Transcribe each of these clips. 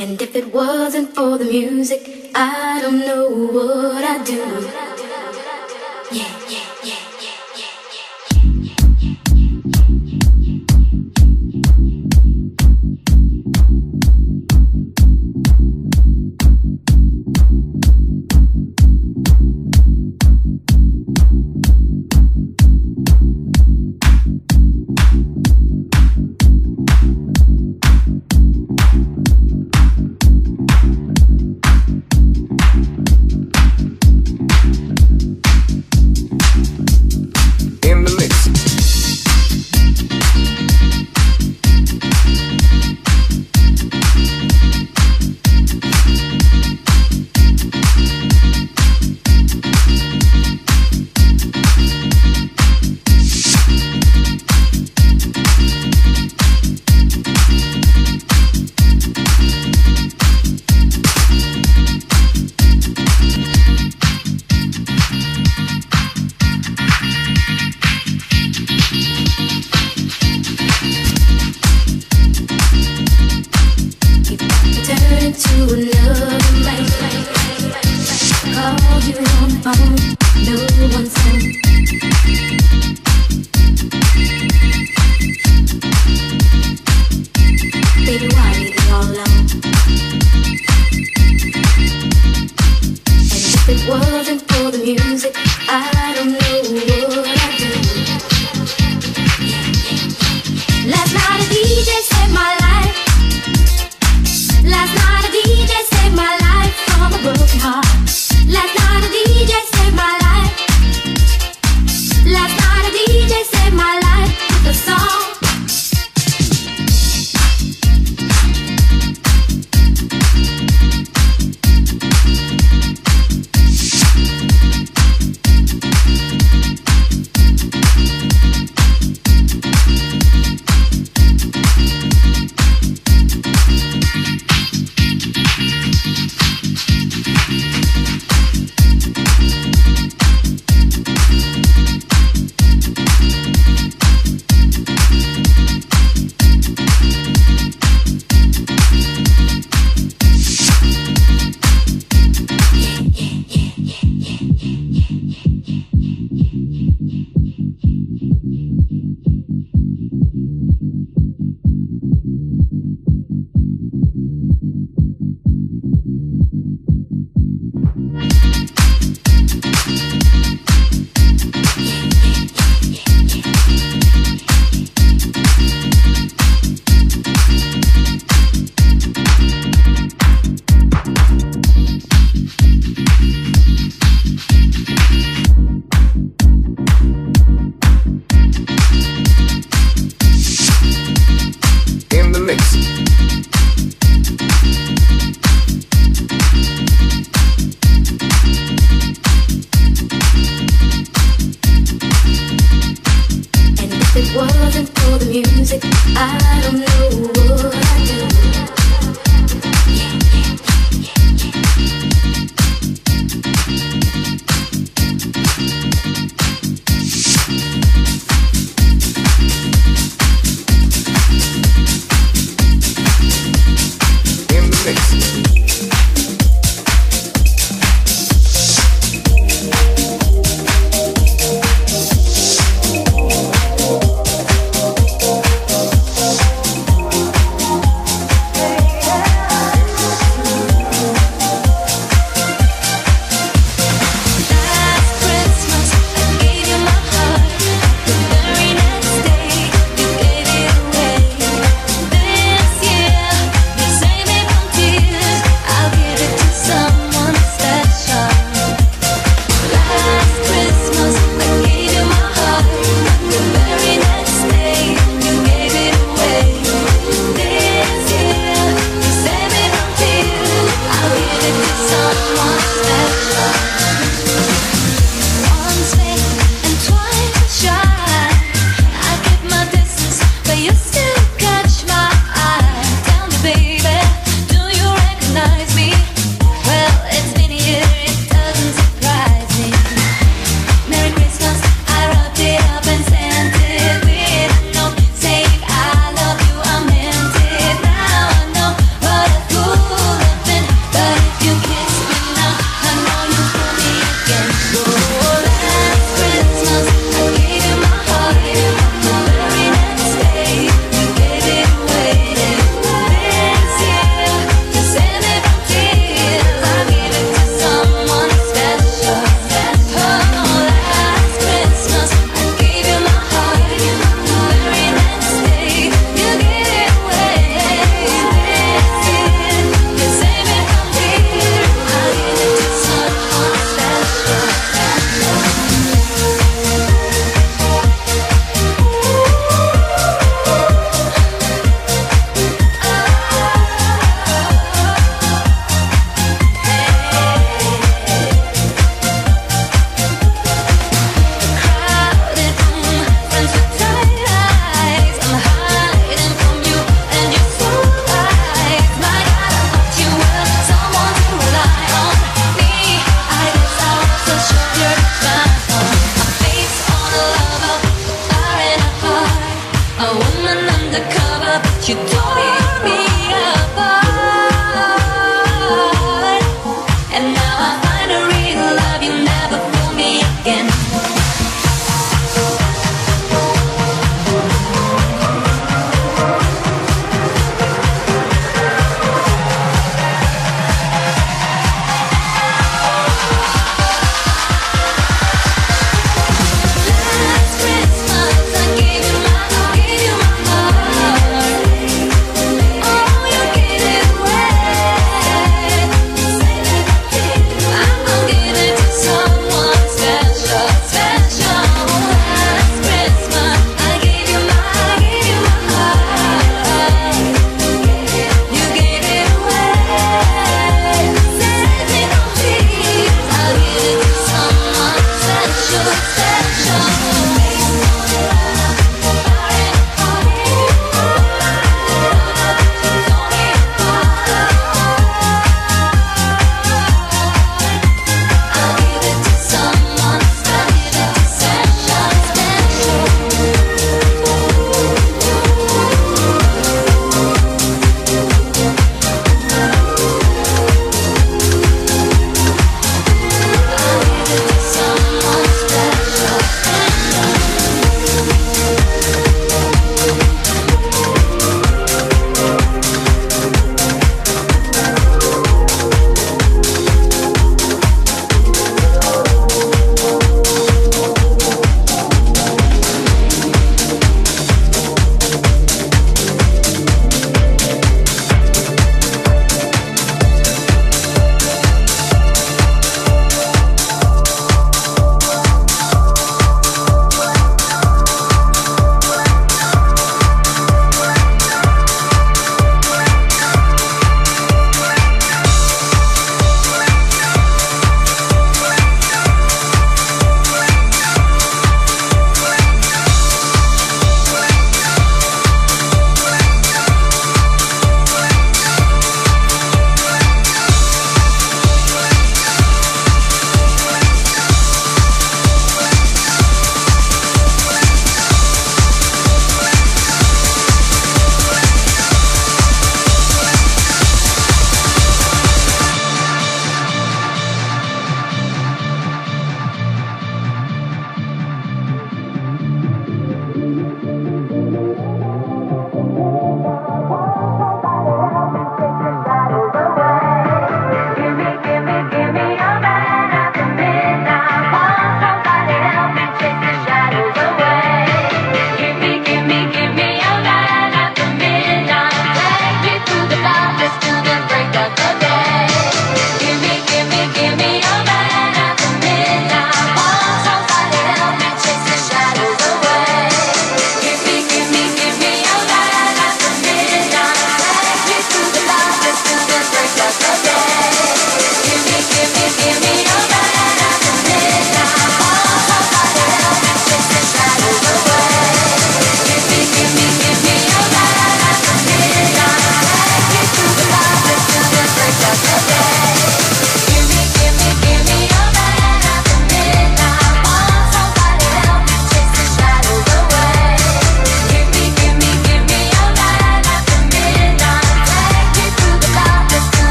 And if it wasn't for the music, I don't know what I'd do. Yeah, yeah, yeah. mix. you do it.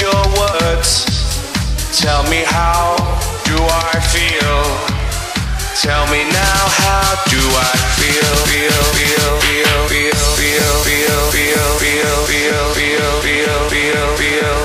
Your words. Tell me how do I feel? Tell me now how do I feel, feel, feel, feel, feel, feel, feel, feel, feel, feel, feel, feel, feel,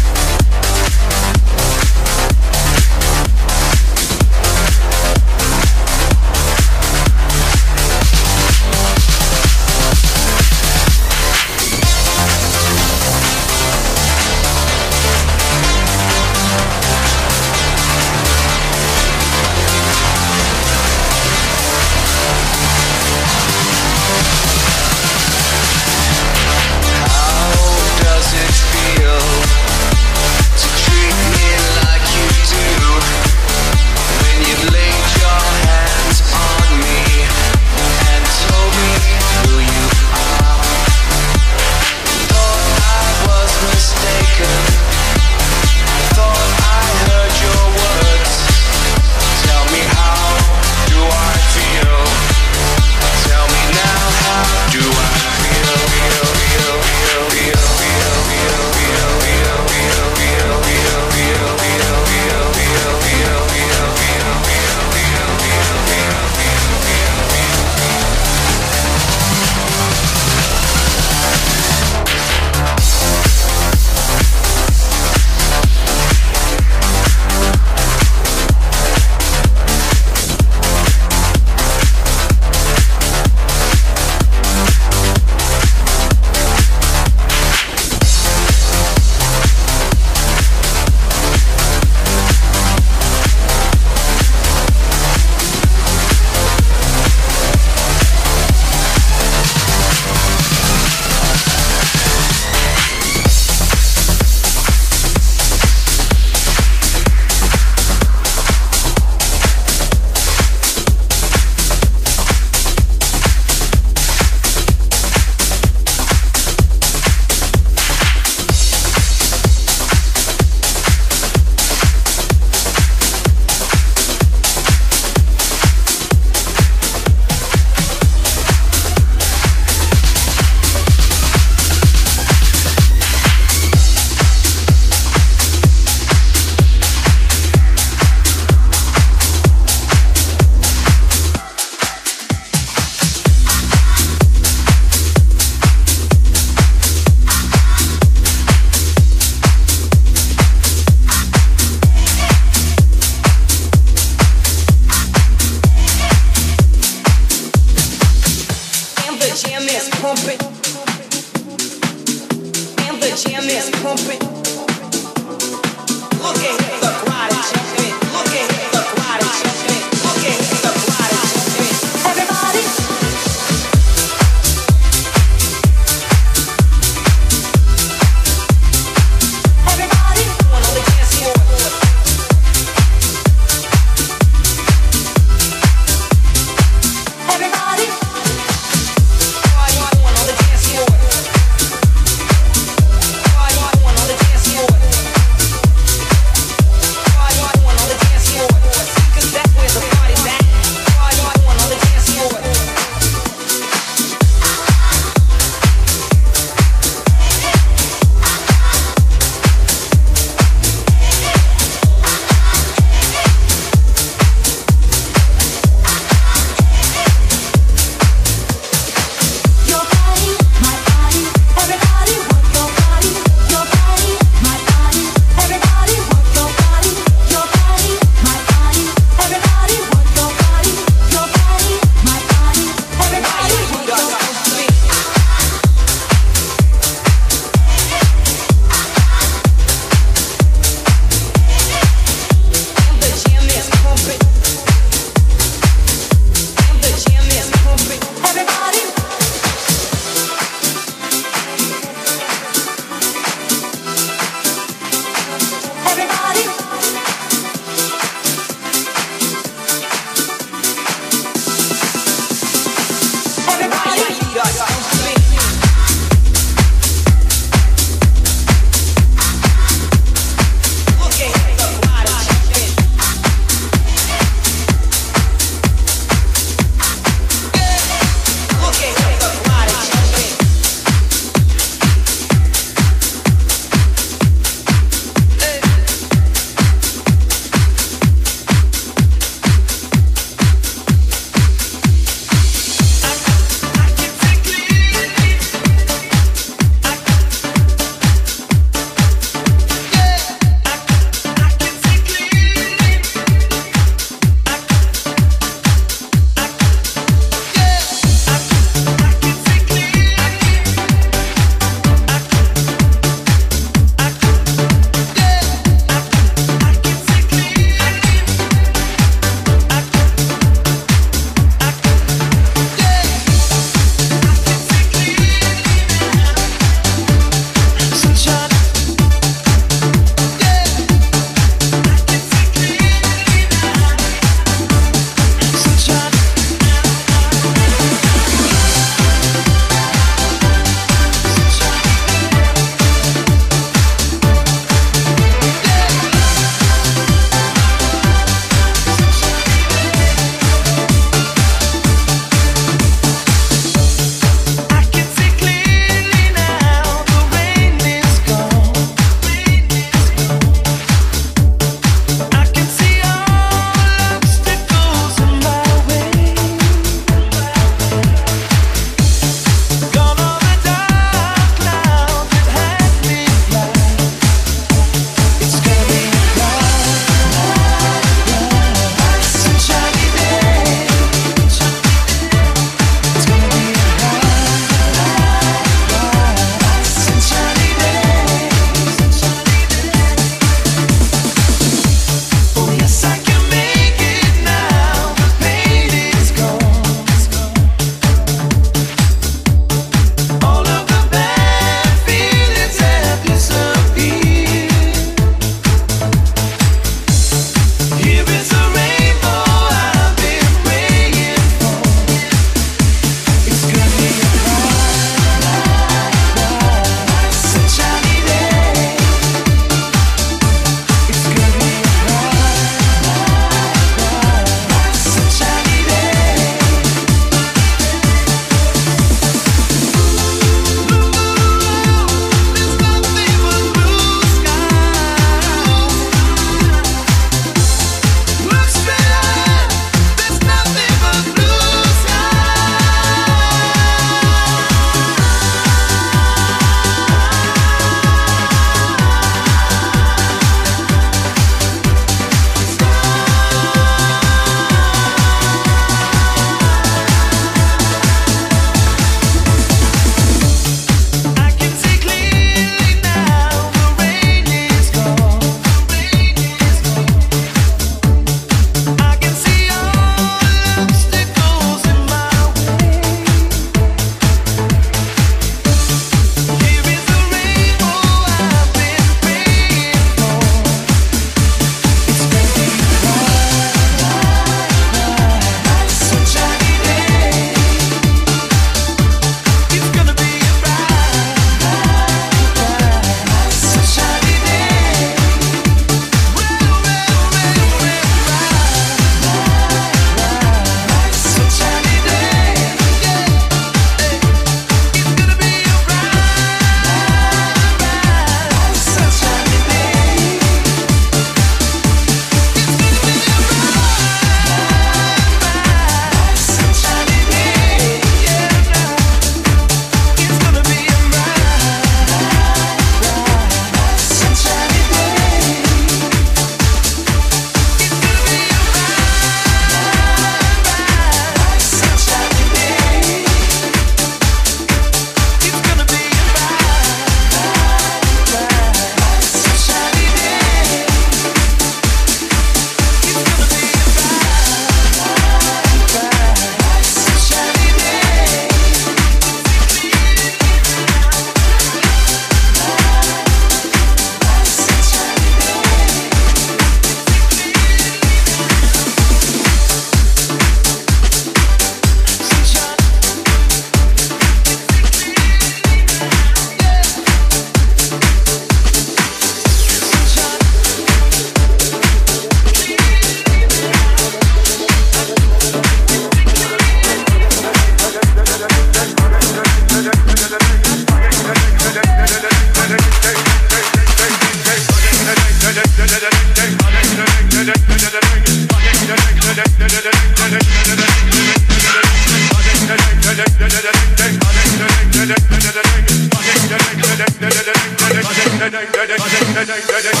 Thank you.